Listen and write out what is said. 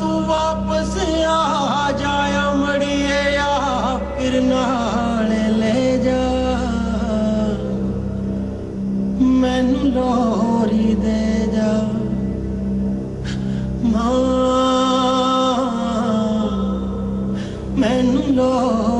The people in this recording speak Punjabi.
ਤੂੰ ਵਾਪਸ ਆ ਜਾਇਆ ਮੜੀਏ ਆ, ਫਿਰ ਨਾਲ ਲੈ ਜਾ। ਮੈਨੂੰ ਲੋਰੀ ਦੇ ਜਾ। ਮਾਂ, ਮੈਨੂੰ ਲੋਰੀ